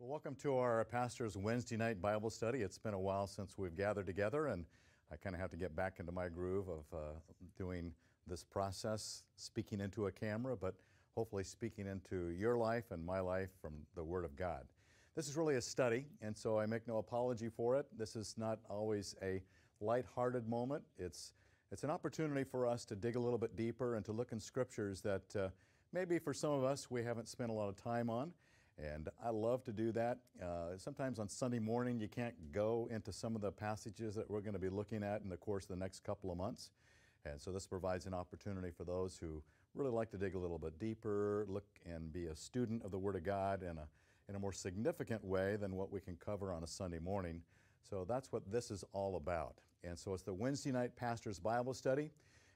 Well, welcome to our pastor's Wednesday night Bible study. It's been a while since we've gathered together, and I kind of have to get back into my groove of uh, doing this process, speaking into a camera, but hopefully speaking into your life and my life from the Word of God. This is really a study, and so I make no apology for it. This is not always a light-hearted moment. It's it's an opportunity for us to dig a little bit deeper and to look in scriptures that uh, maybe for some of us we haven't spent a lot of time on. And I love to do that. Uh, sometimes on Sunday morning, you can't go into some of the passages that we're going to be looking at in the course of the next couple of months. And so this provides an opportunity for those who really like to dig a little bit deeper, look and be a student of the Word of God in a, in a more significant way than what we can cover on a Sunday morning. So that's what this is all about. And so it's the Wednesday night pastor's Bible study.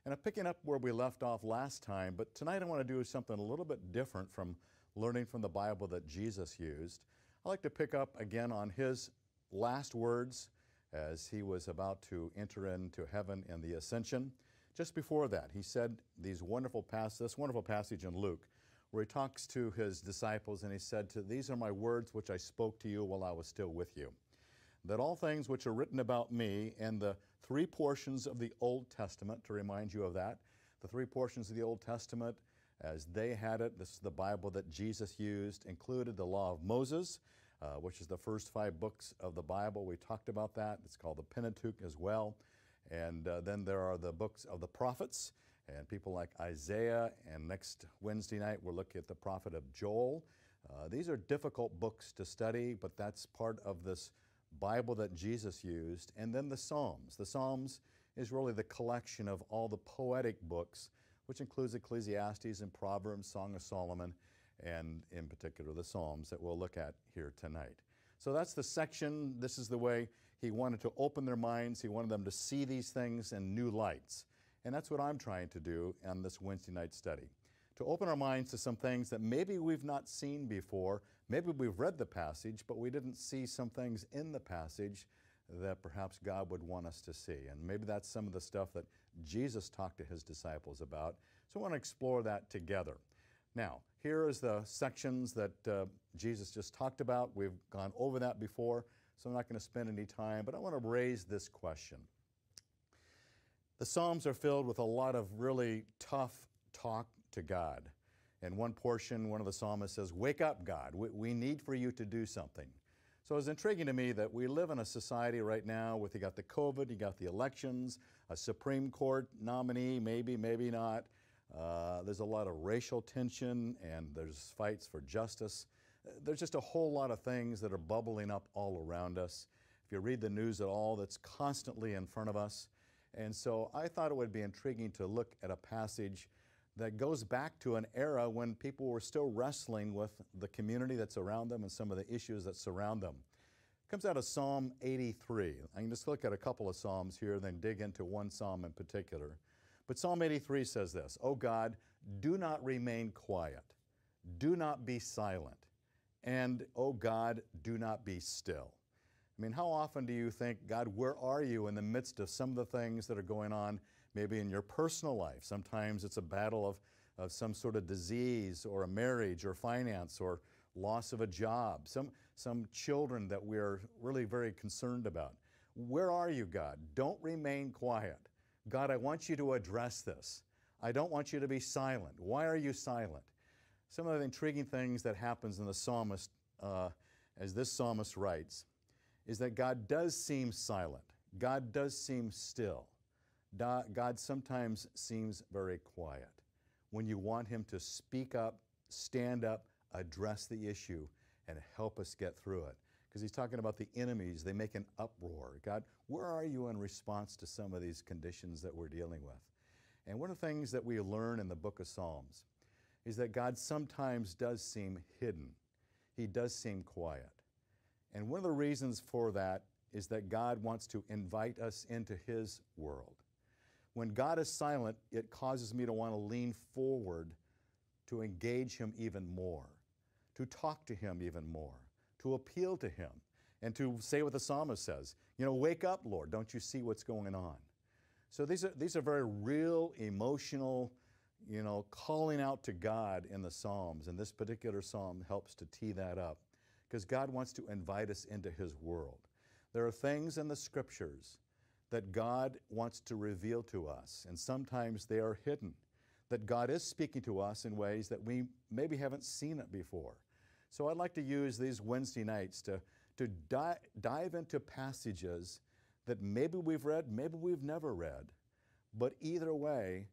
And I'm picking up where we left off last time, but tonight I want to do something a little bit different from learning from the Bible that Jesus used. I'd like to pick up again on his last words as he was about to enter into heaven in the ascension. Just before that, he said these wonderful pass this wonderful passage in Luke where he talks to his disciples and he said to these are my words which I spoke to you while I was still with you that all things which are written about me and the three portions of the Old Testament to remind you of that the three portions of the Old Testament as they had it. This is the Bible that Jesus used, included the Law of Moses, uh, which is the first five books of the Bible. We talked about that. It's called the Pentateuch as well. And uh, then there are the books of the prophets and people like Isaiah. And next Wednesday night, we'll look at the prophet of Joel. Uh, these are difficult books to study, but that's part of this Bible that Jesus used. And then the Psalms. The Psalms is really the collection of all the poetic books which includes Ecclesiastes and Proverbs, Song of Solomon, and in particular the Psalms that we'll look at here tonight. So that's the section. This is the way he wanted to open their minds. He wanted them to see these things in new lights. And that's what I'm trying to do on this Wednesday night study. To open our minds to some things that maybe we've not seen before. Maybe we've read the passage, but we didn't see some things in the passage that perhaps God would want us to see. And maybe that's some of the stuff that Jesus talked to his disciples about. So I want to explore that together. Now, here is the sections that uh, Jesus just talked about. We've gone over that before, so I'm not going to spend any time, but I want to raise this question. The Psalms are filled with a lot of really tough talk to God. In one portion, one of the psalmists says, Wake up, God. We, we need for you to do something. So it's intriguing to me that we live in a society right now with you got the COVID, you got the elections, a Supreme Court nominee, maybe, maybe not. Uh, there's a lot of racial tension and there's fights for justice. There's just a whole lot of things that are bubbling up all around us. If you read the news at all, that's constantly in front of us. And so I thought it would be intriguing to look at a passage that goes back to an era when people were still wrestling with the community that's around them and some of the issues that surround them. It comes out of Psalm 83. I can just look at a couple of Psalms here, then dig into one Psalm in particular. But Psalm 83 says this O God, do not remain quiet, do not be silent, and O God, do not be still. I mean, how often do you think, God, where are you in the midst of some of the things that are going on, maybe in your personal life? Sometimes it's a battle of, of some sort of disease or a marriage or finance or loss of a job, some, some children that we're really very concerned about. Where are you, God? Don't remain quiet. God, I want you to address this. I don't want you to be silent. Why are you silent? Some of the intriguing things that happens in the psalmist, uh, as this psalmist writes, is that God does seem silent. God does seem still. God sometimes seems very quiet. When you want Him to speak up, stand up, address the issue, and help us get through it. Because He's talking about the enemies, they make an uproar. God, where are you in response to some of these conditions that we're dealing with? And one of the things that we learn in the book of Psalms is that God sometimes does seem hidden, He does seem quiet. And one of the reasons for that is that God wants to invite us into His world. When God is silent, it causes me to want to lean forward to engage Him even more, to talk to Him even more, to appeal to Him, and to say what the psalmist says You know, wake up, Lord, don't you see what's going on? So these are, these are very real, emotional, you know, calling out to God in the Psalms, and this particular psalm helps to tee that up because God wants to invite us into His world. There are things in the scriptures that God wants to reveal to us, and sometimes they are hidden. That God is speaking to us in ways that we maybe haven't seen it before. So I'd like to use these Wednesday nights to, to di- dive into passages that maybe we've read, maybe we've never read, but either way,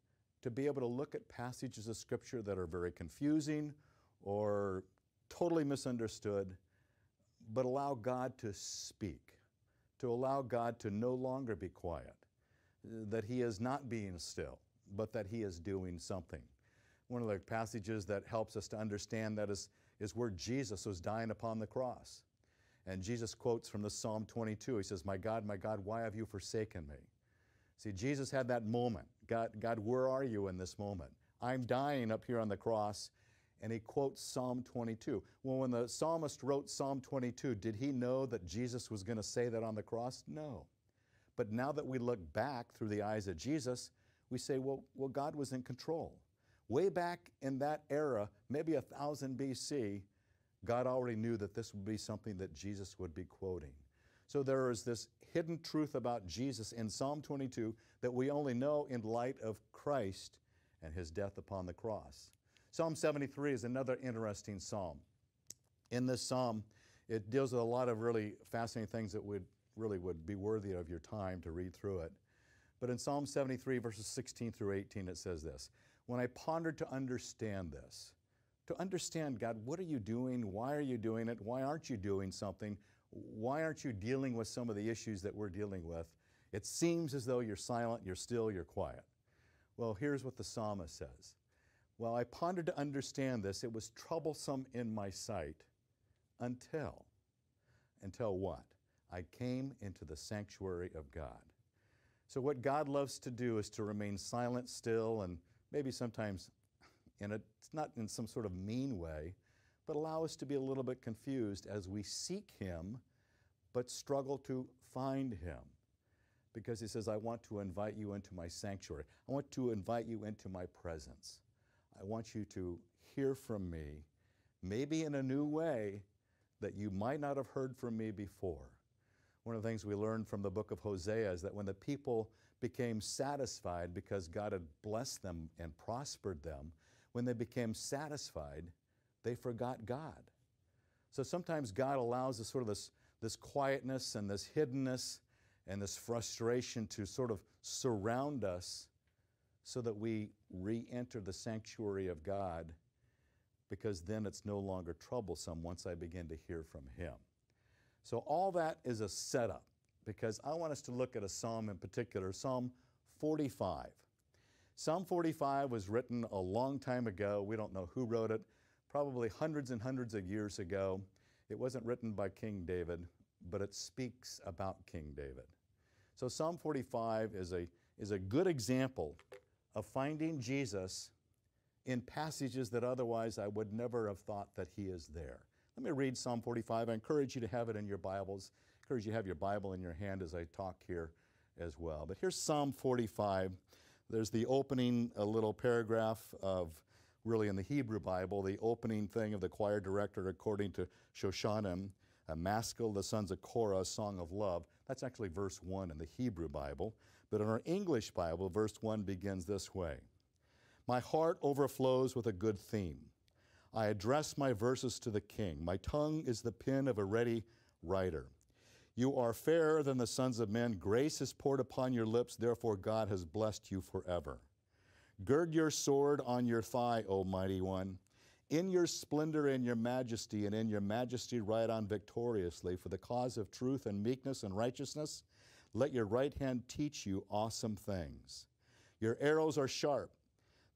to be able to look at passages of Scripture that are very confusing or totally misunderstood, but allow God to speak, to allow God to no longer be quiet, that He is not being still, but that He is doing something. One of the passages that helps us to understand that is, is where Jesus was dying upon the cross. And Jesus quotes from the Psalm 22. He says, My God, my God, why have you forsaken me? See, Jesus had that moment. God, God, where are you in this moment? I'm dying up here on the cross. And he quotes Psalm 22. Well, when the psalmist wrote Psalm 22, did he know that Jesus was going to say that on the cross? No. But now that we look back through the eyes of Jesus, we say, well, well God was in control. Way back in that era, maybe a thousand BC, God already knew that this would be something that Jesus would be quoting. So there is this hidden truth about Jesus in Psalm 22 that we only know in light of Christ and his death upon the cross. Psalm 73 is another interesting psalm. In this psalm, it deals with a lot of really fascinating things that would really would be worthy of your time to read through it. But in Psalm 73, verses 16 through 18, it says this When I pondered to understand this, to understand, God, what are you doing? Why are you doing it? Why aren't you doing something? Why aren't you dealing with some of the issues that we're dealing with? It seems as though you're silent, you're still, you're quiet. Well, here's what the psalmist says Well, I pondered to understand this. It was troublesome in my sight until, until what? I came into the sanctuary of God. So, what God loves to do is to remain silent, still, and maybe sometimes in a, it's not in some sort of mean way, but allow us to be a little bit confused as we seek Him, but struggle to find Him. Because He says, I want to invite you into my sanctuary. I want to invite you into my presence. I want you to hear from me, maybe in a new way that you might not have heard from me before. One of the things we learned from the book of Hosea is that when the people became satisfied because God had blessed them and prospered them, when they became satisfied, they forgot God. So sometimes God allows this sort of this, this quietness and this hiddenness and this frustration to sort of surround us so that we re enter the sanctuary of God because then it's no longer troublesome once I begin to hear from Him. So, all that is a setup because I want us to look at a psalm in particular, Psalm 45. Psalm 45 was written a long time ago. We don't know who wrote it, probably hundreds and hundreds of years ago. It wasn't written by King David, but it speaks about King David. So Psalm 45 is a, is a good example of finding Jesus in passages that otherwise I would never have thought that he is there. Let me read Psalm 45. I encourage you to have it in your Bibles. I encourage you to have your Bible in your hand as I talk here as well. But here's Psalm 45. There's the opening, a little paragraph of really in the Hebrew Bible, the opening thing of the choir director according to Shoshanim, a Maskil, the sons of Korah, a song of love. That's actually verse 1 in the Hebrew Bible. But in our English Bible, verse 1 begins this way My heart overflows with a good theme. I address my verses to the king. My tongue is the pen of a ready writer. You are fairer than the sons of men. Grace is poured upon your lips, therefore God has blessed you forever. Gird your sword on your thigh, O mighty one. In your splendor and your majesty, and in your majesty ride on victoriously for the cause of truth and meekness and righteousness. Let your right hand teach you awesome things. Your arrows are sharp.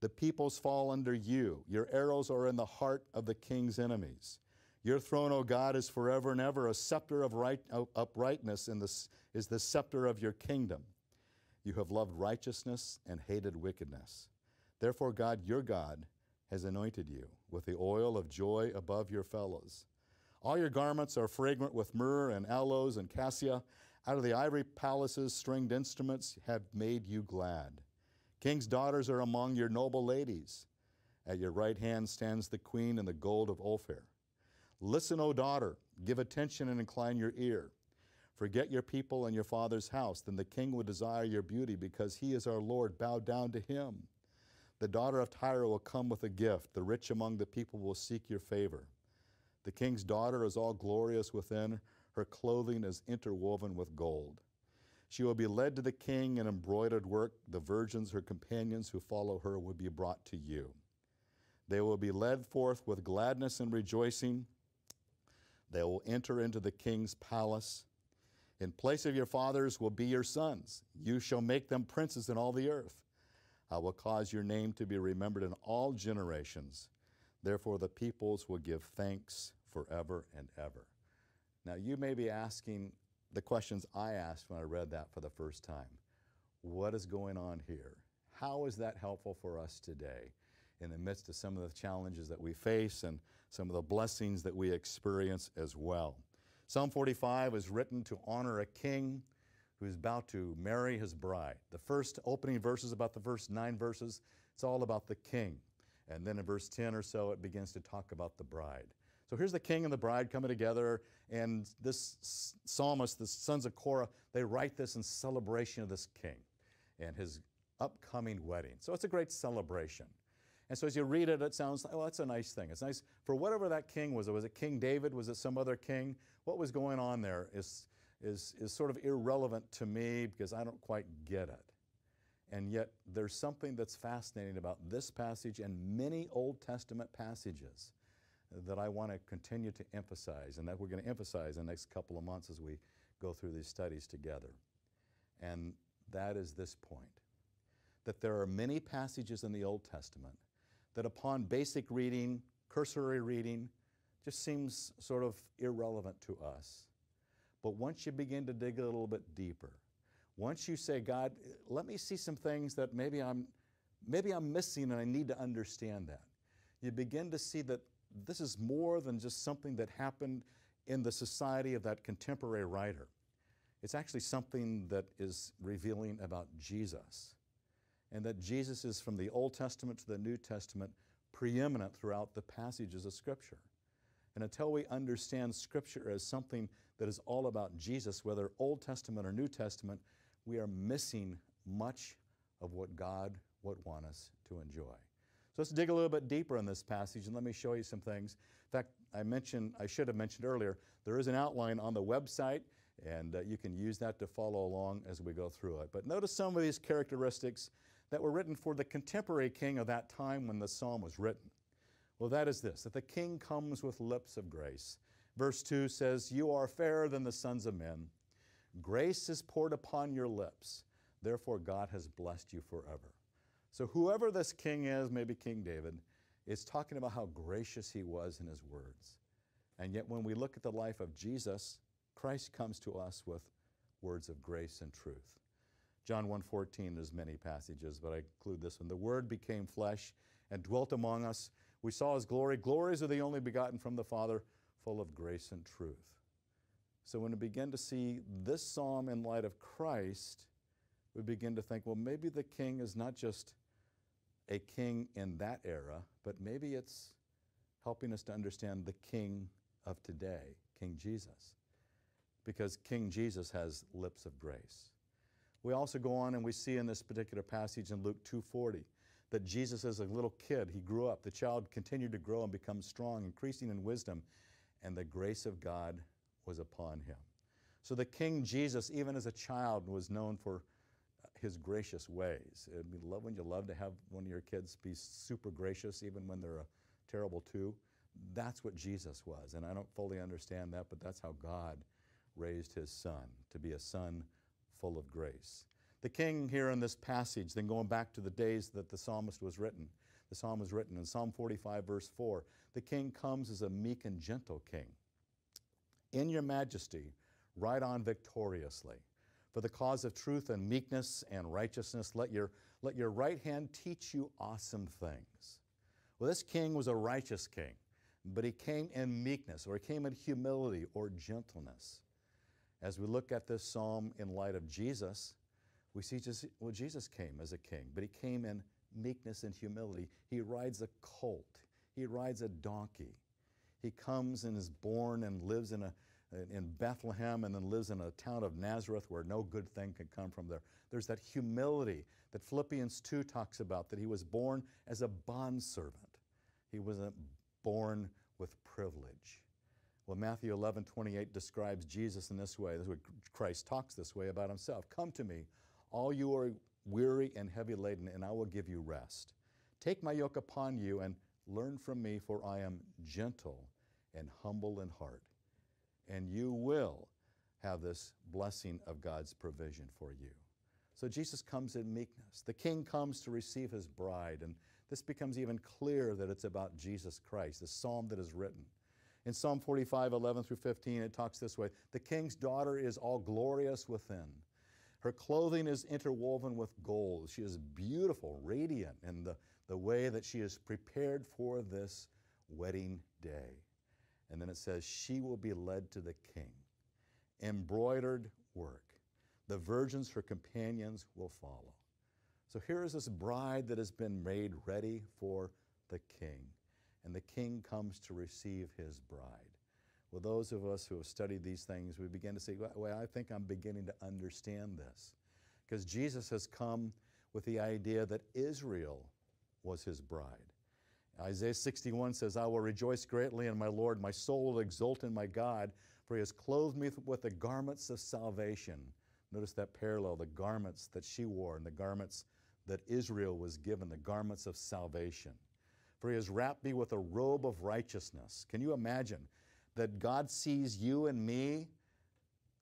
The peoples fall under you. Your arrows are in the heart of the king's enemies. Your throne, O God, is forever and ever. A scepter of right, uh, uprightness in this, is the scepter of your kingdom. You have loved righteousness and hated wickedness. Therefore, God, your God, has anointed you with the oil of joy above your fellows. All your garments are fragrant with myrrh and aloes and cassia. Out of the ivory palaces, stringed instruments have made you glad. King's daughters are among your noble ladies. At your right hand stands the queen in the gold of Ophir. Listen, O daughter, Give attention and incline your ear. Forget your people and your father's house, then the king will desire your beauty because he is our Lord. Bow down to him. The daughter of Tyre will come with a gift. The rich among the people will seek your favor. The king's daughter is all glorious within. Her clothing is interwoven with gold. She will be led to the king in embroidered work. The virgins, her companions who follow her, will be brought to you. They will be led forth with gladness and rejoicing. They will enter into the king's palace. In place of your fathers will be your sons. You shall make them princes in all the earth. I will cause your name to be remembered in all generations. Therefore, the peoples will give thanks forever and ever. Now, you may be asking the questions I asked when I read that for the first time. What is going on here? How is that helpful for us today in the midst of some of the challenges that we face and some of the blessings that we experience as well? Psalm 45 is written to honor a king who's about to marry his bride. The first opening verses, about the first nine verses, it's all about the king. And then in verse 10 or so, it begins to talk about the bride. So here's the king and the bride coming together, and this psalmist, the sons of Korah, they write this in celebration of this king and his upcoming wedding. So it's a great celebration. And so as you read it, it sounds like, well, that's a nice thing. It's nice for whatever that king was. Was it King David? Was it some other king? What was going on there is, is, is sort of irrelevant to me because I don't quite get it. And yet, there's something that's fascinating about this passage and many Old Testament passages that I want to continue to emphasize, and that we're going to emphasize in the next couple of months as we go through these studies together. And that is this point that there are many passages in the Old Testament that, upon basic reading, cursory reading, just seems sort of irrelevant to us. But once you begin to dig a little bit deeper, once you say, God, let me see some things that maybe I'm, maybe I'm missing and I need to understand that, you begin to see that this is more than just something that happened in the society of that contemporary writer. It's actually something that is revealing about Jesus. And that Jesus is from the Old Testament to the New Testament preeminent throughout the passages of Scripture. And until we understand Scripture as something that is all about Jesus, whether Old Testament or New Testament, we are missing much of what God would want us to enjoy. So let's dig a little bit deeper in this passage and let me show you some things. In fact, I mentioned, I should have mentioned earlier, there is an outline on the website and uh, you can use that to follow along as we go through it. But notice some of these characteristics that were written for the contemporary king of that time when the psalm was written. Well, that is this that the king comes with lips of grace. Verse 2 says, You are fairer than the sons of men. Grace is poured upon your lips. Therefore, God has blessed you forever. So, whoever this king is, maybe King David, is talking about how gracious he was in his words. And yet, when we look at the life of Jesus, Christ comes to us with words of grace and truth. John 1:14 there's many passages, but I include this one. The word became flesh and dwelt among us. We saw his glory, glories of the only begotten from the Father, full of grace and truth. So when we begin to see this psalm in light of Christ, we begin to think, well, maybe the king is not just a king in that era, but maybe it's helping us to understand the king of today, King Jesus, because King Jesus has lips of grace. We also go on and we see in this particular passage in Luke 2:40 that Jesus as a little kid, he grew up. The child continued to grow and become strong, increasing in wisdom, and the grace of God was upon him. So the King Jesus, even as a child, was known for his gracious ways. It'd be love when you love to have one of your kids be super gracious, even when they're a terrible two. That's what Jesus was. And I don't fully understand that, but that's how God raised his son to be a son full of grace. The king here in this passage, then going back to the days that the psalmist was written, the psalm was written in Psalm 45, verse 4. The king comes as a meek and gentle king. In your majesty, ride on victoriously. For the cause of truth and meekness and righteousness, let your, let your right hand teach you awesome things. Well, this king was a righteous king, but he came in meekness, or he came in humility or gentleness. As we look at this psalm in light of Jesus, we see just, well, Jesus came as a king, but he came in meekness and humility. He rides a colt, he rides a donkey. He comes and is born and lives in, a, in Bethlehem and then lives in a town of Nazareth where no good thing can come from there. There's that humility that Philippians 2 talks about, that he was born as a bondservant. He wasn't born with privilege. Well, Matthew 11, 28 describes Jesus in this way. This is what Christ talks this way about himself. Come to me, all you are weary and heavy laden, and I will give you rest. Take my yoke upon you and learn from me, for I am gentle and humble in heart. And you will have this blessing of God's provision for you. So Jesus comes in meekness. The king comes to receive his bride, and this becomes even clearer that it's about Jesus Christ, the psalm that is written. In Psalm 45, 11 through 15, it talks this way The king's daughter is all glorious within. Her clothing is interwoven with gold. She is beautiful, radiant in the, the way that she is prepared for this wedding day. And then it says, She will be led to the king. Embroidered work. The virgins, her companions, will follow. So here is this bride that has been made ready for the king and the king comes to receive his bride. Well, those of us who have studied these things, we begin to say, well, I think I'm beginning to understand this. Because Jesus has come with the idea that Israel was his bride. Isaiah 61 says, I will rejoice greatly in my Lord. My soul will exult in my God, for he has clothed me with the garments of salvation. Notice that parallel the garments that she wore and the garments that Israel was given, the garments of salvation for he has wrapped me with a robe of righteousness. Can you imagine that God sees you and me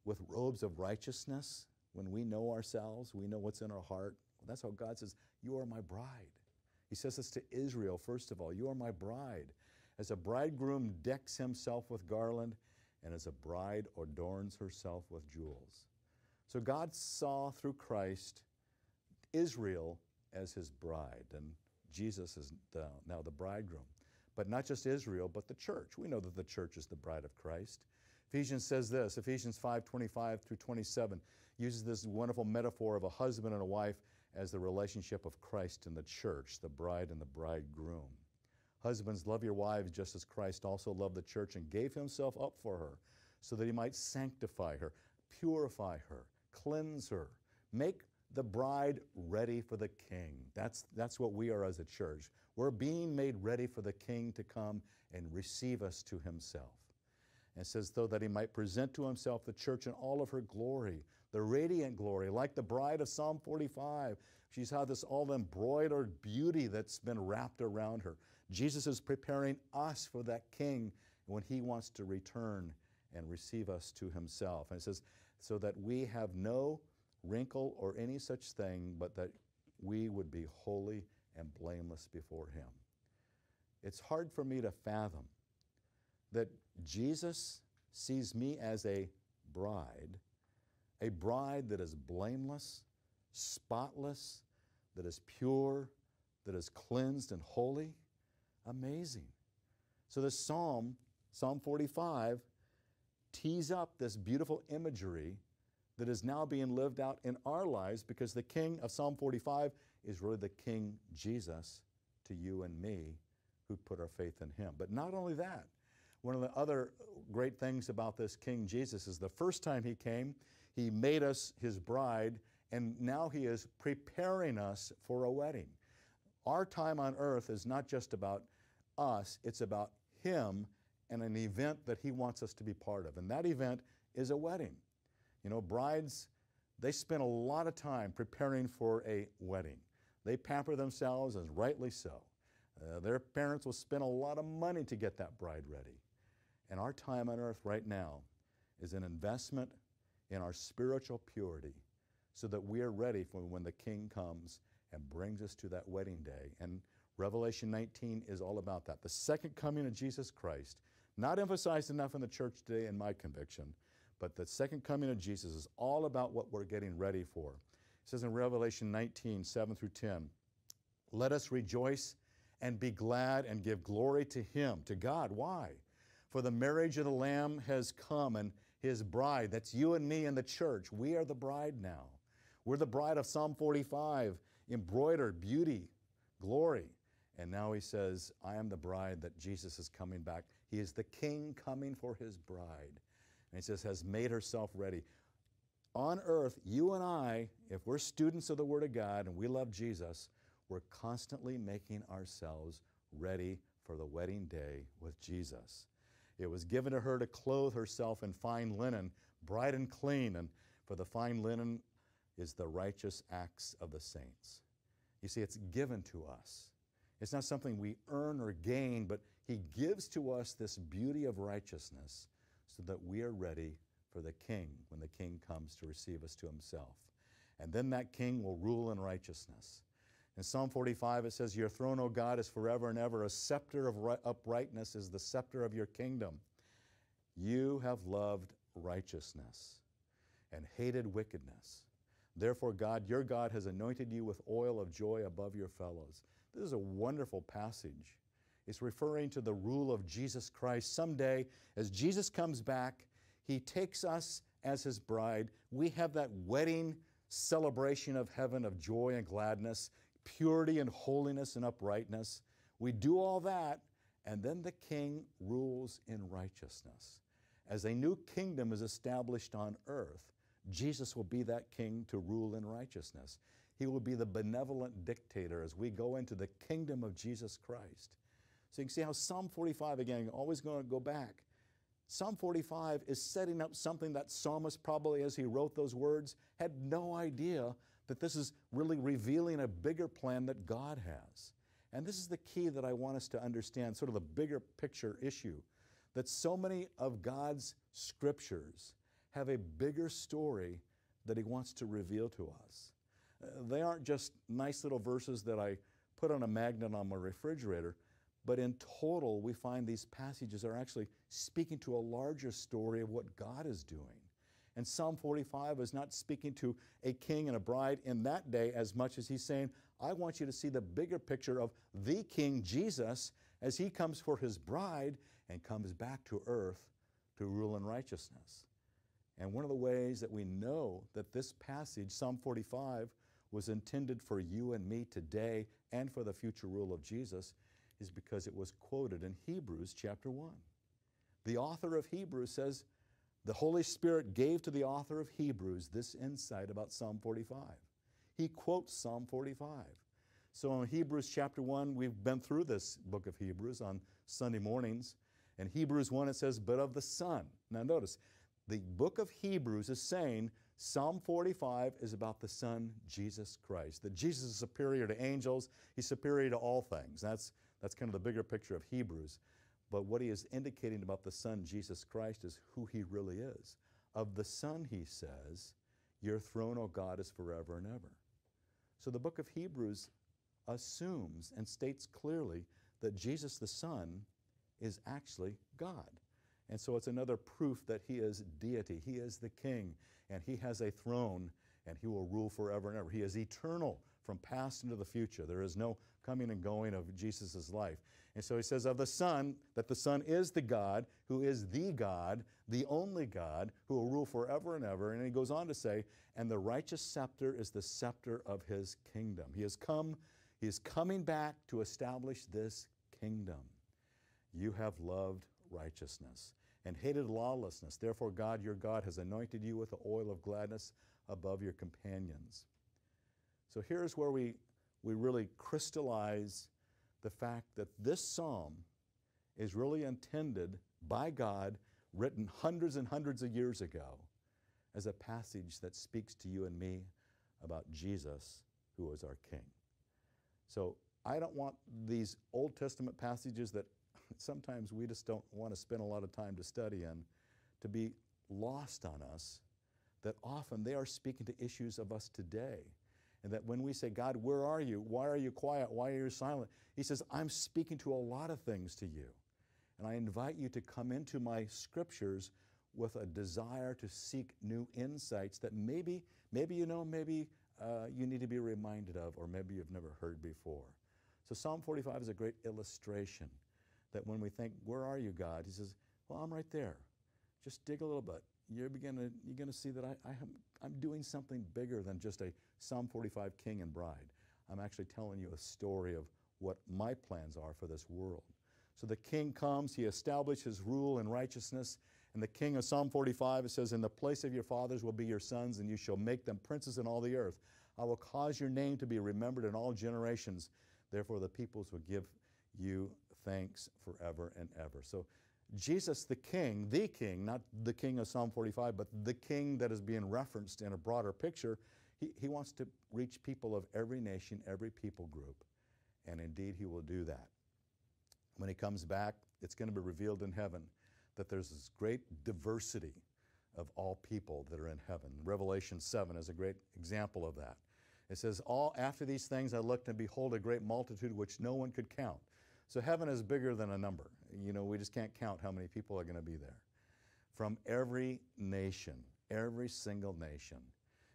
with robes of righteousness when we know ourselves, we know what's in our heart? Well, that's how God says, You are my bride. He says this to Israel, first of all, You are my bride. As a bridegroom decks himself with garland, and as a bride adorns herself with jewels. So God saw through Christ Israel as his bride. And Jesus is now the bridegroom. But not just Israel, but the church. We know that the church is the bride of Christ. Ephesians says this Ephesians 5 25 through 27 uses this wonderful metaphor of a husband and a wife as the relationship of Christ and the church, the bride and the bridegroom. Husbands, love your wives just as Christ also loved the church and gave himself up for her, so that he might sanctify her, purify her, cleanse her, make the bride ready for the king. That's, that's what we are as a church. We're being made ready for the king to come and receive us to himself. And says, though that he might present to himself the church in all of her glory, the radiant glory, like the bride of Psalm 45. She's had this all embroidered beauty that's been wrapped around her. Jesus is preparing us for that king when he wants to return and receive us to himself. And it says, so that we have no wrinkle or any such thing, but that we would be holy and blameless before Him. It's hard for me to fathom that Jesus sees me as a bride, a bride that is blameless, spotless, that is pure, that is cleansed and holy. Amazing. So, this psalm, Psalm 45, tees up this beautiful imagery that is now being lived out in our lives because the King of Psalm 45 is really the King Jesus to you and me who put our faith in Him. But not only that, one of the other great things about this King Jesus is the first time He came, He made us His bride, and now He is preparing us for a wedding. Our time on earth is not just about us, it's about Him and an event that He wants us to be part of. And that event is a wedding. You know, brides, they spend a lot of time preparing for a wedding. They pamper themselves, and rightly so. Uh, their parents will spend a lot of money to get that bride ready. And our time on earth right now is an investment in our spiritual purity so that we are ready for when the King comes and brings us to that wedding day. And Revelation 19 is all about that. The second coming of Jesus Christ, not emphasized enough in the church today, in my conviction, but the second coming of Jesus is all about what we're getting ready for. It says in Revelation 19, 7 through 10, let us rejoice and be glad and give glory to Him, to God. Why? For the marriage of the Lamb has come and His bride, that's you and me in the church. We are the bride now. We're the bride of Psalm 45, embroidered beauty, glory. And now He says, I am the bride that Jesus is coming back. He is the king coming for his bride. And he says, has made herself ready. On earth, you and I, if we're students of the Word of God and we love Jesus, we're constantly making ourselves ready for the wedding day with Jesus. It was given to her to clothe herself in fine linen, bright and clean, and for the fine linen is the righteous acts of the saints. You see, it's given to us. It's not something we earn or gain, but He gives to us this beauty of righteousness so that we are ready for the King when the King comes to receive us to Himself. And then that King will rule in righteousness. In Psalm 45, it says, Your throne, O God, is forever and ever. A scepter of uprightness is the scepter of your kingdom. You have loved righteousness and hated wickedness. Therefore, God, your God, has anointed you with oil of joy above your fellows. This is a wonderful passage. It's referring to the rule of Jesus Christ. Someday, as Jesus comes back, he takes us as his bride. We have that wedding celebration of heaven of joy and gladness, purity and holiness and uprightness. We do all that, and then the king rules in righteousness. As a new kingdom is established on earth, Jesus will be that king to rule in righteousness. He will be the benevolent dictator as we go into the kingdom of Jesus Christ. So you can see how Psalm 45, again, always going to go back. Psalm 45 is setting up something that psalmist probably, as he wrote those words, had no idea that this is really revealing a bigger plan that God has. And this is the key that I want us to understand, sort of the bigger picture issue, that so many of God's scriptures have a bigger story that He wants to reveal to us. Uh, they aren't just nice little verses that I put on a magnet on my refrigerator, but in total, we find these passages are actually speaking to a larger story of what God is doing. And Psalm 45 is not speaking to a king and a bride in that day as much as he's saying, I want you to see the bigger picture of the King Jesus as he comes for his bride and comes back to earth to rule in righteousness. And one of the ways that we know that this passage, Psalm 45, was intended for you and me today and for the future rule of Jesus is because it was quoted in Hebrews chapter 1. The author of Hebrews says, the Holy Spirit gave to the author of Hebrews this insight about Psalm 45. He quotes Psalm 45. So in Hebrews chapter 1, we've been through this book of Hebrews on Sunday mornings. In Hebrews 1, it says, But of the Son. Now notice, the book of Hebrews is saying Psalm 45 is about the Son, Jesus Christ. That Jesus is superior to angels, He's superior to all things. That's, that's kind of the bigger picture of Hebrews. But what he is indicating about the Son, Jesus Christ, is who He really is. Of the Son, He says, Your throne, O God, is forever and ever. So the book of Hebrews assumes and states clearly that Jesus the Son is actually God. And so it's another proof that he is deity. He is the king, and he has a throne, and he will rule forever and ever. He is eternal from past into the future. There is no coming and going of Jesus' life. And so he says of the Son, that the Son is the God, who is the God, the only God, who will rule forever and ever. And he goes on to say, and the righteous scepter is the scepter of his kingdom. He has come, he is coming back to establish this kingdom. You have loved righteousness and hated lawlessness. Therefore, God your God has anointed you with the oil of gladness above your companions. So here's where we, we really crystallize the fact that this psalm is really intended by God, written hundreds and hundreds of years ago, as a passage that speaks to you and me about Jesus, who is our King. So I don't want these Old Testament passages that sometimes we just don't want to spend a lot of time to study in to be lost on us, that often they are speaking to issues of us today. And that when we say, God, where are you? Why are you quiet? Why are you silent? He says, I'm speaking to a lot of things to you. And I invite you to come into my scriptures with a desire to seek new insights that maybe, maybe you know, maybe uh, you need to be reminded of, or maybe you've never heard before. So Psalm 45 is a great illustration that when we think, Where are you, God? He says, Well, I'm right there. Just dig a little bit. You're, begin you're going to see that I, I am, I'm doing something bigger than just a Psalm 45 king and bride. I'm actually telling you a story of what my plans are for this world. So the king comes, he establishes rule and righteousness. And the king of Psalm 45, it says, In the place of your fathers will be your sons, and you shall make them princes in all the earth. I will cause your name to be remembered in all generations. Therefore, the peoples will give you thanks forever and ever. So, Jesus, the king, the king, not the king of Psalm 45, but the king that is being referenced in a broader picture, he, wants to reach people of every nation, every people group. And indeed, he will do that. When he comes back, it's going to be revealed in heaven that there's this great diversity of all people that are in heaven. Revelation 7 is a great example of that. It says, All after these things I looked and behold a great multitude which no one could count. So heaven is bigger than a number. You know, we just can't count how many people are going to be there. From every nation, every single nation,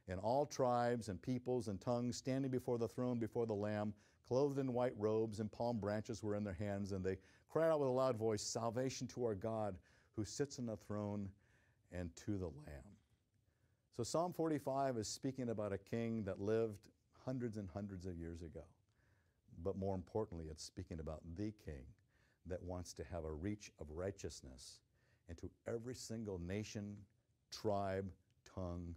in all tribes and peoples and tongues, standing before the throne, before the Lamb, clothed in white robes, and palm branches were in their hands, and they cried out with a loud voice, Salvation to our God who sits on the throne and to the Lamb. So Psalm 45 is speaking about a king that lived hundreds and hundreds of years ago. But more importantly, it's speaking about the king that wants to have a reach of righteousness into every single nation, tribe, tongue,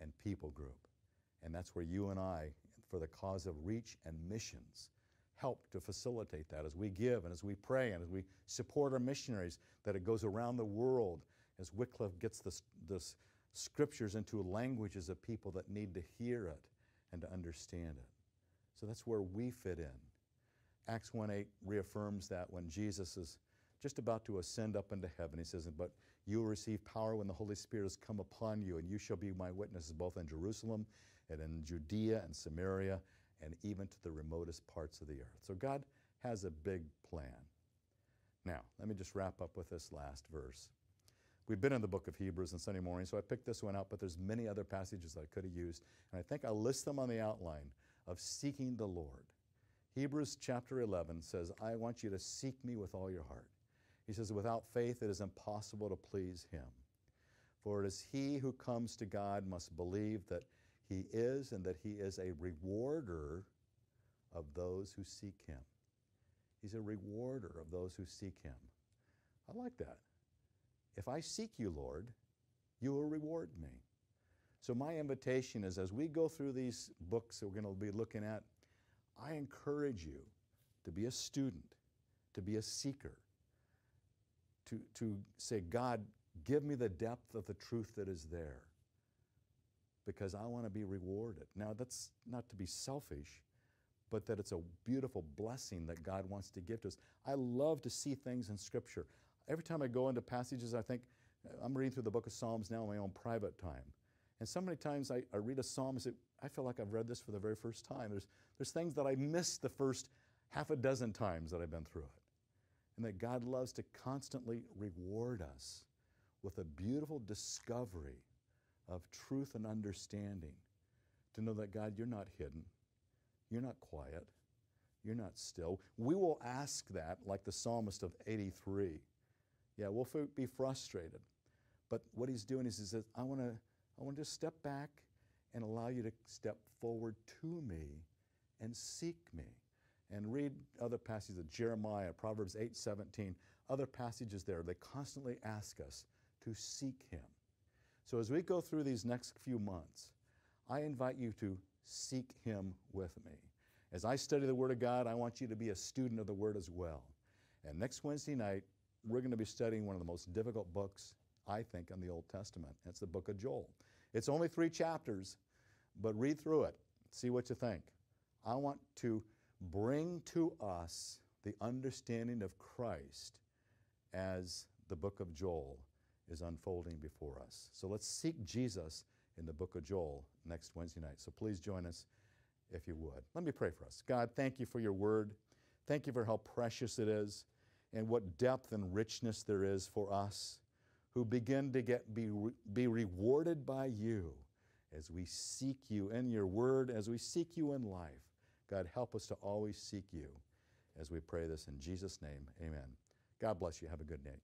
and people group. And that's where you and I, for the cause of reach and missions, help to facilitate that as we give and as we pray and as we support our missionaries, that it goes around the world as Wycliffe gets this, this scriptures into languages of people that need to hear it and to understand it. So that's where we fit in. Acts 1 8 reaffirms that when Jesus is just about to ascend up into heaven, he says, But you will receive power when the Holy Spirit has come upon you, and you shall be my witnesses both in Jerusalem and in Judea and Samaria and even to the remotest parts of the earth. So God has a big plan. Now, let me just wrap up with this last verse. We've been in the book of Hebrews on Sunday morning, so I picked this one out, but there's many other passages that I could have used, and I think I'll list them on the outline of seeking the Lord. Hebrews chapter 11 says, I want you to seek me with all your heart. He says, without faith it is impossible to please him. For it is he who comes to God must believe that he is and that he is a rewarder of those who seek him. He's a rewarder of those who seek him. I like that. If I seek you, Lord, you will reward me. So, my invitation is as we go through these books that we're going to be looking at, I encourage you to be a student, to be a seeker, to, to say, God, give me the depth of the truth that is there because I want to be rewarded. Now, that's not to be selfish, but that it's a beautiful blessing that God wants to give to us. I love to see things in Scripture. Every time I go into passages, I think, uh, I'm reading through the book of Psalms now in my own private time. And so many times I, I read a psalm and say, I feel like I've read this for the very first time. There's, there's things that I missed the first half a dozen times that I've been through it. And that God loves to constantly reward us with a beautiful discovery of truth and understanding. To know that, God, you're not hidden, you're not quiet, you're not still. We will ask that, like the psalmist of 83. Yeah, we'll be frustrated. But what he's doing is he says, I want to I want to step back and allow you to step forward to me and seek me. And read other passages of Jeremiah, Proverbs 8 17, other passages there. They constantly ask us to seek him. So as we go through these next few months, I invite you to seek Him with me. As I study the Word of God, I want you to be a student of the Word as well. And next Wednesday night, we're going to be studying one of the most difficult books, I think, in the Old Testament. It's the book of Joel. It's only three chapters, but read through it, see what you think. I want to bring to us the understanding of Christ as the book of Joel is unfolding before us. So let's seek Jesus in the book of Joel next Wednesday night. So please join us if you would. Let me pray for us. God, thank you for your word. Thank you for how precious it is and what depth and richness there is for us who begin to get be, be rewarded by you as we seek you in your word, as we seek you in life. God, help us to always seek you as we pray this in Jesus' name. Amen. God bless you. Have a good night.